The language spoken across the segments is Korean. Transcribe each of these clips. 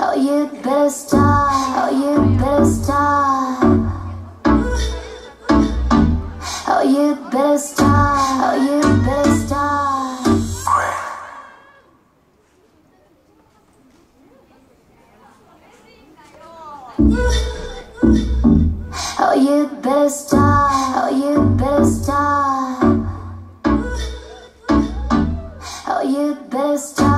Oh, you better stop. Oh, you better stop. Oh, you better stop. Oh, you better stop. Oh, you better stop. Oh, you better stop. Oh.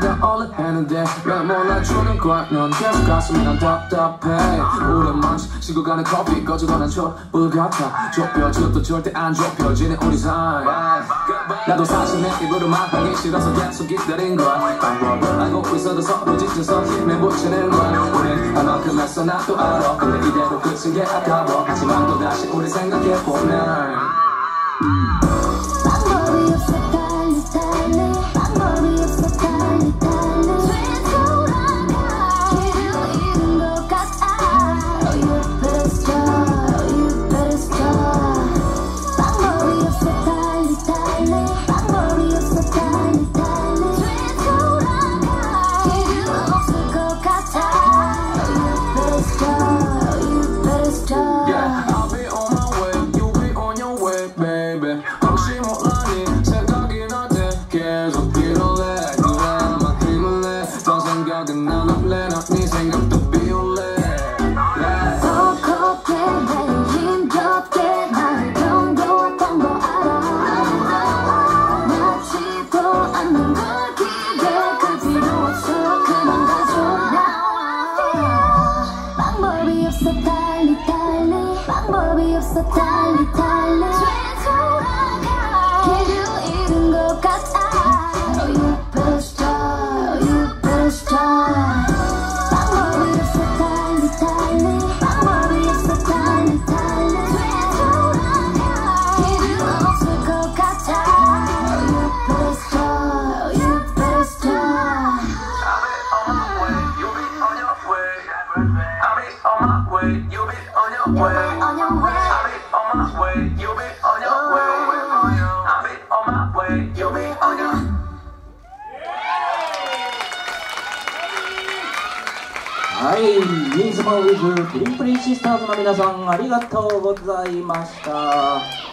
내 맘대 얼른 했는데 왜 몰라주는 거야? 넌 계속 가슴이 난 답답해. 오랜 만시 시고 가는 커피 꺼져가는 촛불 같아. 좁혀져도 절대 안 좁혀지는 우리 사이. 나도 사실 내 입으로 말하기 싫어서 계속 기다린 거야. 방법을 알고 있어도 서로 지쳐서 힘에 붙이는 거야. 우린 얼만큼 했어 나도 알아. 근데 이대로 끝인 게 아까워 하지만 또다시 우리 생각해보면 날때 계속 이럴래 그래야만 힘을 내. 더 생각은 안 할래, 난네 생각도 비울래. 벅겁게 매일 힘겹게 나를 견뎌왔던 거 알아? 맞지도 않는 걸 기대 그 필요 없어. 그만 I feel 방법이 없어. 달리 달리. 방법이 없어. 달리 달리 はい、ミンスマーィズ、プリンプリンシスターズの皆さん、ありがとうございました。